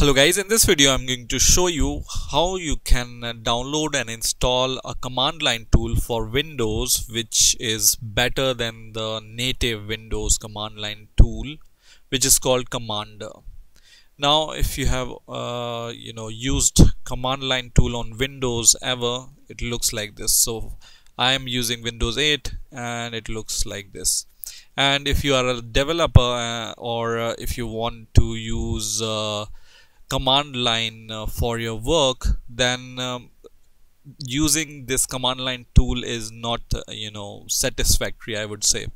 Hello guys, in this video I'm going to show you how you can uh, download and install a command line tool for Windows which is better than the native Windows command line tool which is called Cmder. Now if you have uh, you know used command line tool on Windows ever it looks like this. So I am using Windows 8 and it looks like this and if you are a developer uh, or uh, if you want to use uh, command line uh, for your work then um, using this command line tool is not uh, you know satisfactory I would say.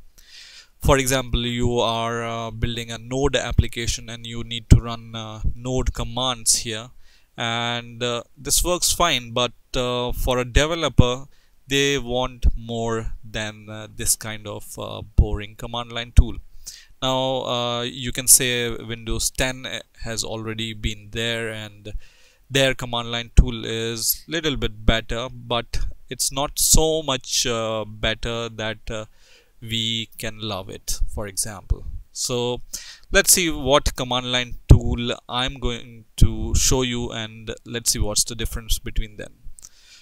For example you are uh, building a node application and you need to run uh, node commands here. And uh, this works fine but uh, for a developer they want more than this kind of boring command line tool now uh, you can say Windows 10 has already been there and their command line tool is little bit better but it's not so much uh, better that uh, we can love it for example. So let's see what command line tool I'm going to show you and let's see what's the difference between them.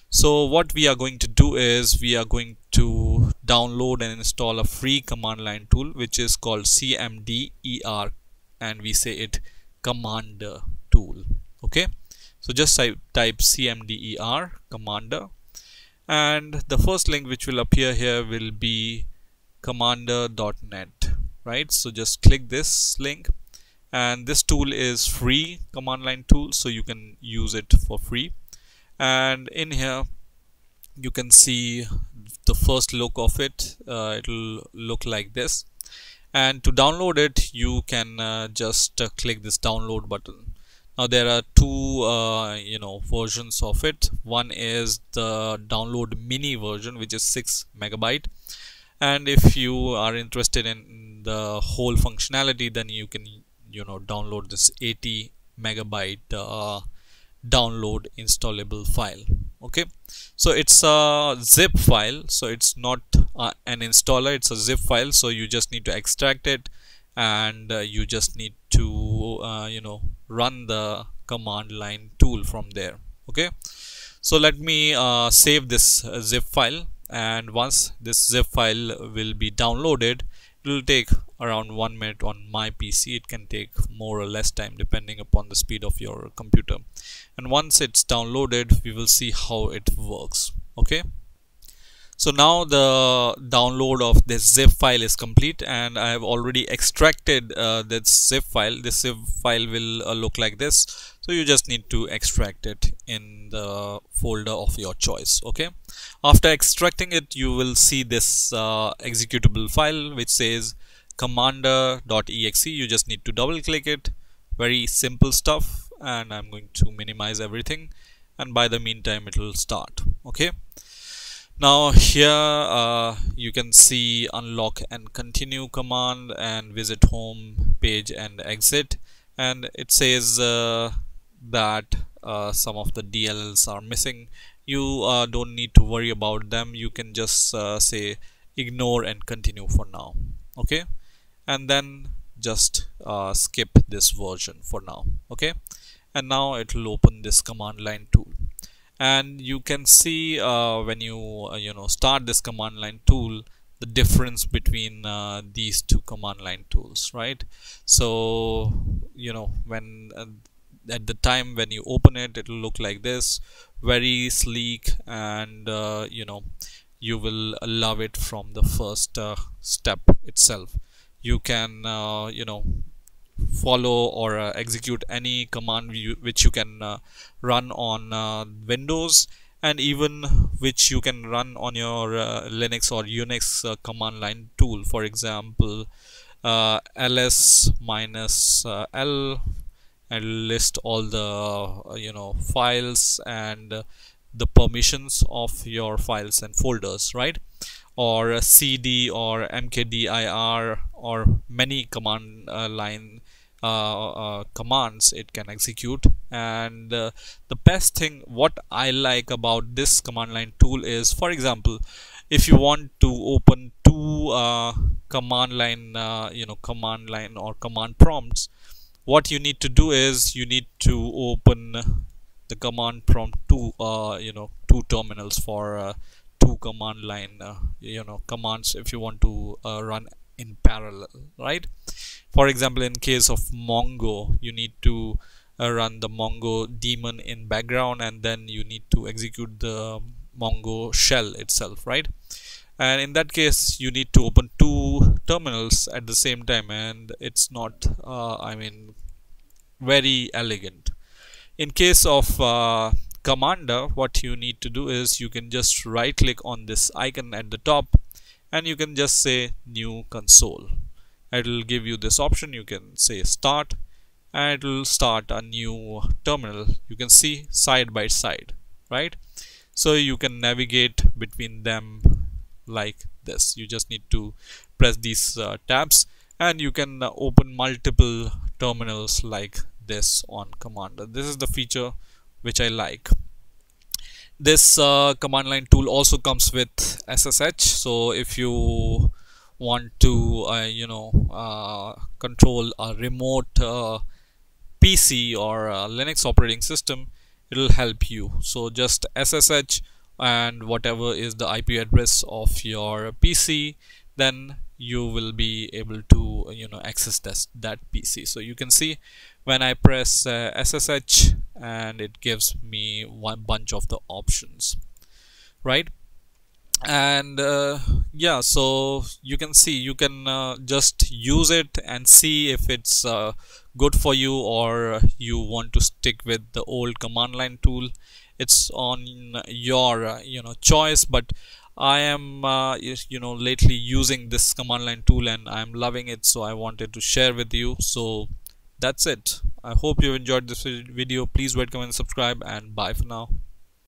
So what we are going to do is we are going to download and install a free command line tool which is called cmder and we say it commander tool. Okay? So just type, type cmder commander. And the first link which will appear here will be cmder.net right? So just click this link. And this tool is free command line tool so you can use it for free. And in here you can see the first look of it uh, it'll look like this. And to download it you can uh, just uh, click this download button. Now there are two uh, you know versions of it. One is the download mini version which is 6 megabyte. And if you are interested in the whole functionality then you can you know download this 80 megabyte uh, download installable file okay. So it's a zip file. So it's not uh, an installer. It's a zip file. So you just need to extract it and uh, you just need to uh, you know run the command line tool from there. Okay. So let me uh, save this uh, zip file. And once this zip file will be downloaded it will take around one minute on my PC it can take more or less time depending upon the speed of your computer. And once it's downloaded we will see how it works okay? So now the download of this zip file is complete and I have already extracted uh, this zip file. This zip file will uh, look like this. So you just need to extract it in the folder of your choice okay? After extracting it you will see this uh, executable file which says Cmder.exe you just need to double click it. Very simple stuff. And I'm going to minimize everything. And by the meantime it will start. Okay? Now here uh, you can see unlock and continue command and visit home page and exit. And it says uh, that uh, some of the DLLs are missing. You uh, don't need to worry about them. You can just uh, say ignore and continue for now. Okay and then just uh, skip this version for now okay? And now it will open this command line tool. And you can see uh, when you uh, you know start this command line tool the difference between uh, these two command line tools right? So you know when uh, at the time when you open it it will look like this very sleek and uh, you know you will love it from the first step itself you can uh, you know follow or uh, execute any command which you can uh, run on uh, Windows and even which you can run on your uh, Linux or Unix uh, command line tool. For example ls minus l and list all the you know files and the permissions of your files and folders right or cd or mkdir or many command uh, line uh, uh, commands it can execute. And the best thing what I like about this command line tool is for example if you want to open two uh, command line uh, you know command line or command prompts what you need to do is you need to open the command prompt two uh, you know two terminals for two command line uh, you know commands if you want to uh, run in parallel right? For example in case of mongo you need to uh, run the mongo daemon in background and then you need to execute the mongo shell itself right? And in that case you need to open two terminals at the same time and it's not uh, I mean very elegant. In case of uh, Cmder what you need to do is you can just right click on this icon at the top and you can just say new console. It will give you this option. You can say start and it will start a new terminal. You can see side by side right? So you can navigate between them like this. You just need to press these uh, tabs and you can uh, open multiple terminals like this on Cmder. This is the feature which I like. This uh, command line tool also comes with SSH so if you want to uh, you know uh, control a remote uh, PC or Linux operating system it'll help you. So just SSH and whatever is the IP address of your PC then you will be able to you know access this, that PC so you can see when I press uh, SSH and it gives me one bunch of the options right? And uh, yeah so you can see you can uh, just use it and see if it's uh, good for you or you want to stick with the old command line tool. It's on your uh, you know choice but I am uh, you know lately using this command line tool and I'm loving it so I wanted to share with you. So that's it. I hope you enjoyed this video. Please rate comment subscribe and bye for now